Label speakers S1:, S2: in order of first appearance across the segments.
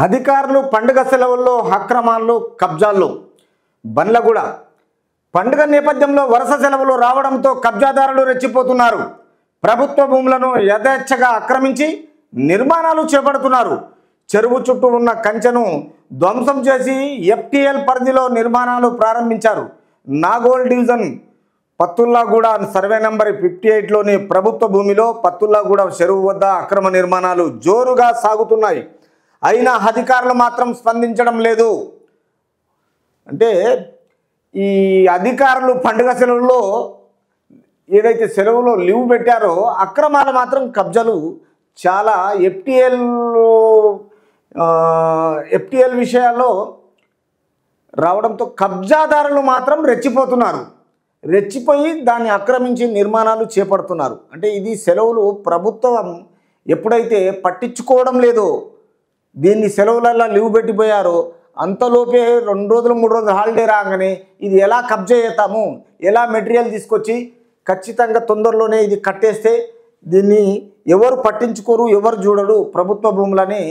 S1: అధికారులు పండుగ సెలవుల్లో అక్రమాలు కబ్జాల్లో. బండ్లగూడ. పండుగ నేపథ్యంలో వరుస సెలవులు రావడంతో కబ్జాదారులు రెచ్చిపోతున్నారు. ప్రభుత్వ భూములను యథేచ్ఛగా ఆక్రమించి నిర్మాణాలు చేపడుతున్నారు. చెరువు చుట్టూ ఉన్న కంచెను ధ్వంసం చేసి ఎఫ్టీఎల్ పరిధిలో నిర్మాణాలు ప్రారంభించారు. Nagole division. Pattullaguda survey number fifty ఎయిట్లోని ప్రభుత్వ భూమిలో పత్తుల్లాగూడ చెరువు వద్ద అక్రమ నిర్మాణాలు జోరుగా సాగుతున్నాయి. అయినా అధికారులు మాత్రం స్పందించడం లేదు. అంటే ఈ అధికారులు పండుగ సెలవుల్లో ఏదైతే సెలవులో లీవ్ పెట్టారో అక్రమాలు మాత్రం కబ్జాలు చాలా ఎఫ్టిఎల్ ఎఫ్టిఎల్ విషయాల్లో రావడంతో కబ్జాదారులు మాత్రం రెచ్చిపోతున్నారు. రెచ్చిపోయి దాన్ని ఆక్రమించి నిర్మాణాలు చేపడుతున్నారు. అంటే ఇది సెలవులు ప్రభుత్వం ఎప్పుడైతే పట్టించుకోవడం లేదో దీన్ని సెలవులలో లీవ్ పెట్టిపోయారో. అంతలోపే రెండు రోజులు మూడు రోజులు హాలిడే రాగానే ఇది ఎలా కబ్జా చేస్తాము? ఎలా మెటీరియల్ తీసుకొచ్చి ఖచ్చితంగా తొందరలోనే ఇది కట్టేస్తే దీన్ని ఎవరు పట్టించుకోరు ఎవరు చూడరు ప్రభుత్వ భూములని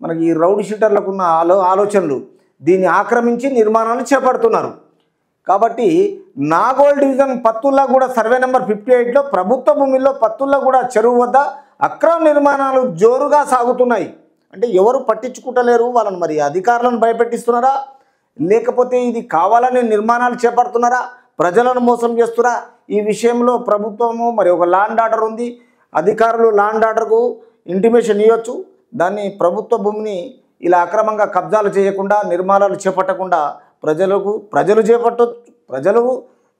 S1: మనకి ఈ రౌడ్ షీటర్లకు ఉన్న ఆలో ఆలోచనలు. దీన్ని ఆక్రమించి నిర్మాణాలు చేపడుతున్నారు. కాబట్టి Nagole division Pattullaguda survey number fifty ఎయిట్లో ప్రభుత్వ భూమిలో పత్తుల్లాగూడ చెరువు వద్ద అక్రమ నిర్మాణాలు జోరుగా సాగుతున్నాయి. అంటే ఎవరు పట్టించుకుంటలేరు వాళ్ళని మరి అధికారులను భయపెట్టిస్తున్నారా? లేకపోతే ఇది కావాలని నిర్మాణాలు చేపడుతున్నారా? ప్రజలను మోసం చేస్తురా ఈ విషయంలో ప్రభుత్వము మరి ఒక ల్యాండ్ ఆర్డర్ ఉంది. అధికారులు ల్యాండ్ ఆర్డర్కు ఇంటిమేషన్ ఇవ్వచ్చు దాన్ని ప్రభుత్వ భూమిని ఇలా అక్రమంగా కబ్జాలు చేయకుండా నిర్మాణాలు చేపట్టకుండా ప్రజలకు ప్రజలు చేపట్ట ప్రజలు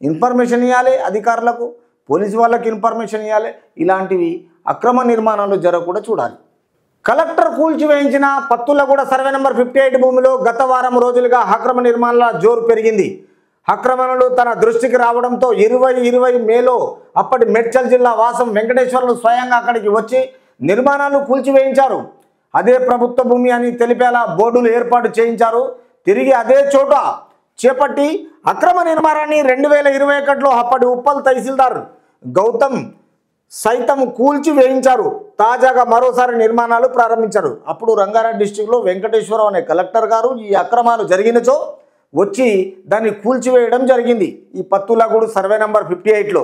S1: ఇన్ఫర్మేషన్ ఇవ్వాలి అధికారులకు పోలీసు వాళ్ళకి ఇన్ఫర్మేషన్ ఇవ్వాలి ఇలాంటివి అక్రమ నిర్మాణాలు జరగకుండా చూడాలి. Collector కూల్చివేయించిన Pattulaguda survey number fifty eight భూమిలో గత వారం రోజులుగా అక్రమ నిర్మాణాల జోరు పెరిగింది. ఆక్రమణలు తన దృష్టికి రావడంతో ఇరవై ఇరవై మేలో అప్పటి మెడ్చల్ జిల్లా వాసం వెంకటేశ్వర్లు స్వయంగా అక్కడికి వచ్చి నిర్మాణాలు కూల్చివేయించారు అదే ప్రభుత్వ భూమి అని తెలిపేలా బోర్డులు ఏర్పాటు చేయించారు. తిరిగి అదే చోట చేపట్టి అక్రమ నిర్మాణాన్ని రెండు వేల ఇరవై ఒకటిలో అప్పటి ఉప్పల్ తహసీల్దార్ గౌతమ్ సైతం కూల్చి వేయించారు. తాజాగా మరోసారి నిర్మాణాలు ప్రారంభించారు. అప్పుడు రంగారెడ్డి డిస్టిక్లో వెంకటేశ్వరం అనే కలెక్టర్ గారు ఈ అక్రమాలు జరిగినచో వచ్చి దాన్ని కూల్చివేయడం జరిగింది. ఈ పత్తులగూడు సర్వే నెంబర్ ఫిఫ్టీ ఎయిట్లో.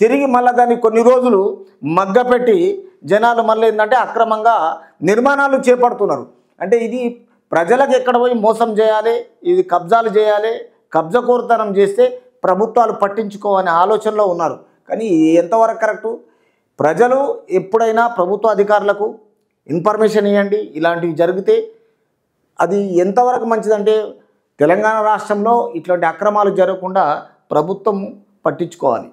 S1: తిరిగి మళ్ళీ దాన్ని కొన్ని రోజులు మగ్గపెట్టి జనాలు మళ్ళీ ఏంటంటే అక్రమంగా నిర్మాణాలు చేపడుతున్నారు. అంటే ఇది ప్రజలకు ఎక్కడ పోయి మోసం చేయాలి? ఇది కబ్జాలు చేయాలి? కబ్జకోరుతనం చేస్తే ప్రభుత్వాలు పట్టించుకోవనే ఆలోచనలో ఉన్నారు. కానీ ఎంతవరకు కరెక్టు? ప్రజలు ఎప్పుడైనా ప్రభుత్వ అధికారులకు ఇన్ఫర్మేషన్ ఇవ్వండి ఇలాంటివి జరిగితే అది ఎంతవరకు మంచిదంటే తెలంగాణ రాష్ట్రంలో ఇట్లాంటి అక్రమాలు జరగకుండా ప్రభుత్వం పట్టించుకోవాలి.